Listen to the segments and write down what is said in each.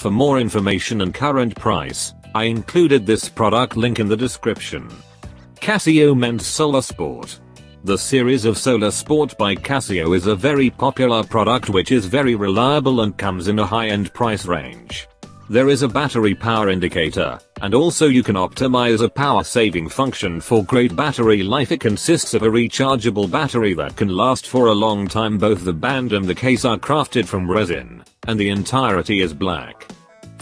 For more information and current price, I included this product link in the description. Casio Men's Solar Sport. The series of Solar Sport by Casio is a very popular product which is very reliable and comes in a high-end price range. There is a battery power indicator, and also you can optimize a power saving function for great battery life. It consists of a rechargeable battery that can last for a long time. Both the band and the case are crafted from resin, and the entirety is black.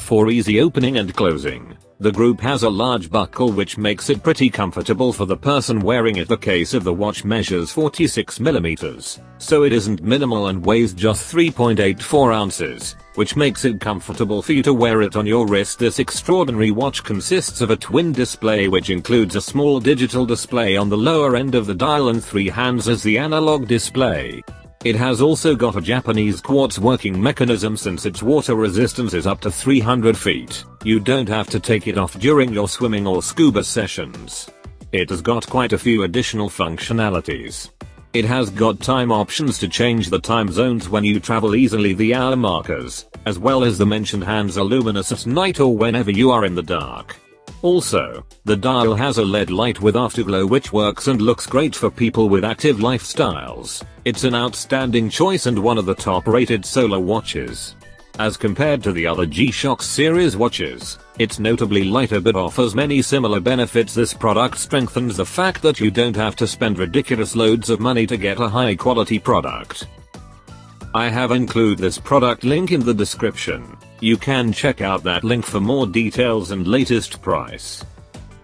For easy opening and closing, the group has a large buckle which makes it pretty comfortable for the person wearing it. The case of the watch measures 46mm, so it isn't minimal and weighs just 3.84 ounces, which makes it comfortable for you to wear it on your wrist. This extraordinary watch consists of a twin display which includes a small digital display on the lower end of the dial and three hands as the analog display. It has also got a Japanese quartz working mechanism since its water resistance is up to 300 feet. You don't have to take it off during your swimming or scuba sessions. It has got quite a few additional functionalities. It has got time options to change the time zones when you travel easily the hour markers, as well as the mentioned hands are luminous at night or whenever you are in the dark. Also, the dial has a LED light with afterglow which works and looks great for people with active lifestyles. It's an outstanding choice and one of the top rated solar watches. As compared to the other G-Shock series watches, it's notably lighter but offers many similar benefits. This product strengthens the fact that you don't have to spend ridiculous loads of money to get a high quality product. I have included this product link in the description. You can check out that link for more details and latest price.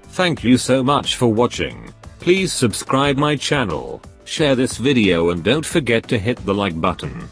Thank you so much for watching. Please subscribe my channel, share this video and don't forget to hit the like button.